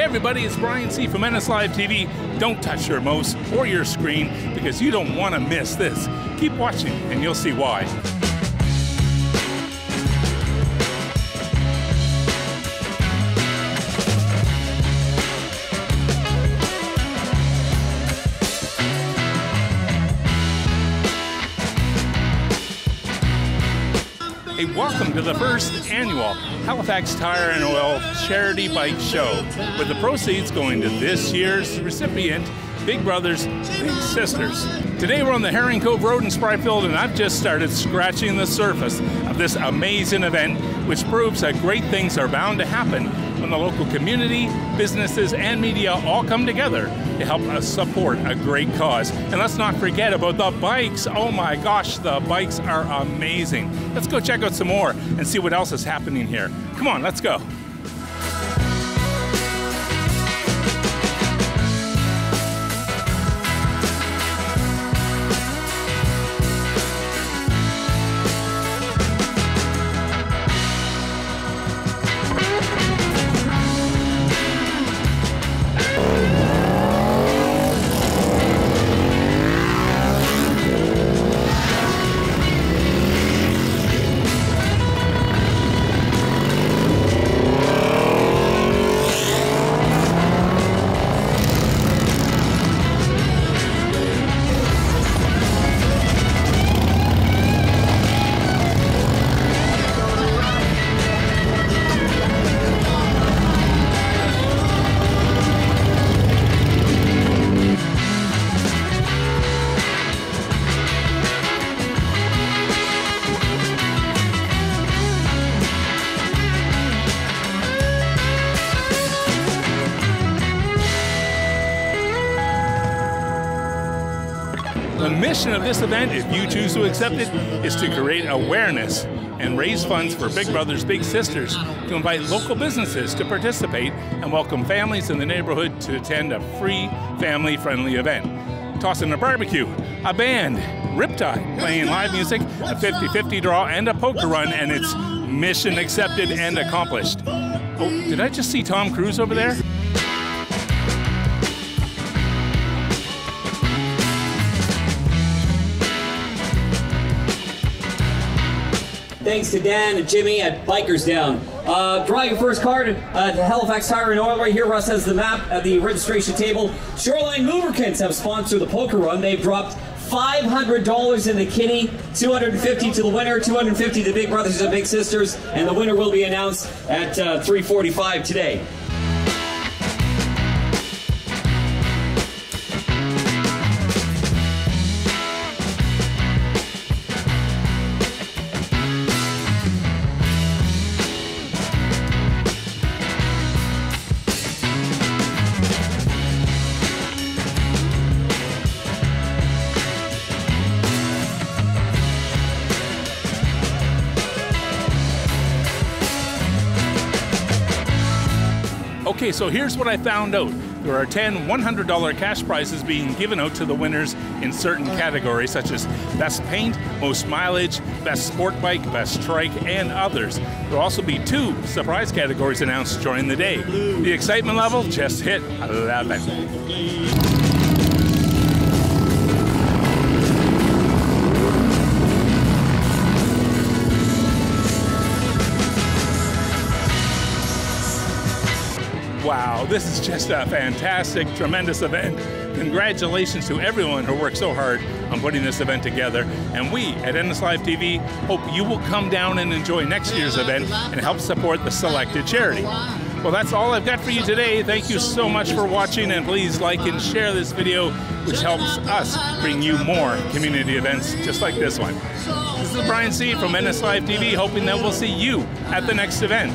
Hey everybody, it's Brian C. from NS Live TV. Don't touch your mouse or your screen because you don't want to miss this. Keep watching and you'll see why. Hey, welcome to the first annual Halifax Tire and Oil Charity Bike Show, with the proceeds going to this year's recipient, Big Brothers Big Sisters. Today we're on the Herring Cove Road in Spryfield, and I've just started scratching the surface of this amazing event, which proves that great things are bound to happen when the local community, businesses, and media all come together to help us support a great cause. And let's not forget about the bikes. Oh my gosh, the bikes are amazing. Let's go check out some more and see what else is happening here. Come on, let's go. The mission of this event, if you choose to accept it, is to create awareness and raise funds for Big Brothers Big Sisters to invite local businesses to participate and welcome families in the neighborhood to attend a free, family friendly event. Tossing a barbecue, a band, Riptide playing live music, a 50 50 draw, and a poker run, and it's mission accepted and accomplished. Oh, did I just see Tom Cruise over there? Thanks to Dan and Jimmy at Bikers Down. Uh, your first card uh, to Halifax Tire and Oil. Right here, Russ has the map at the registration table. Shoreline Lubricants have sponsored the poker run. They've dropped $500 in the kitty, 250 to the winner, 250 to the Big Brothers and Big Sisters, and the winner will be announced at uh, 3:45 today. Okay, so here's what I found out. There are 10 $100 cash prizes being given out to the winners in certain mm. categories, such as Best Paint, Most Mileage, Best Sport Bike, Best Trike, and others. There will also be two surprise categories announced during the day. The excitement level just hit 11. Wow, this is just a fantastic, tremendous event. Congratulations to everyone who worked so hard on putting this event together. And we at NS Live TV hope you will come down and enjoy next year's event and help support the selected charity. Well, that's all I've got for you today. Thank you so much for watching, and please like and share this video, which helps us bring you more community events just like this one. This is Brian C. from NS Live TV, hoping that we'll see you at the next event.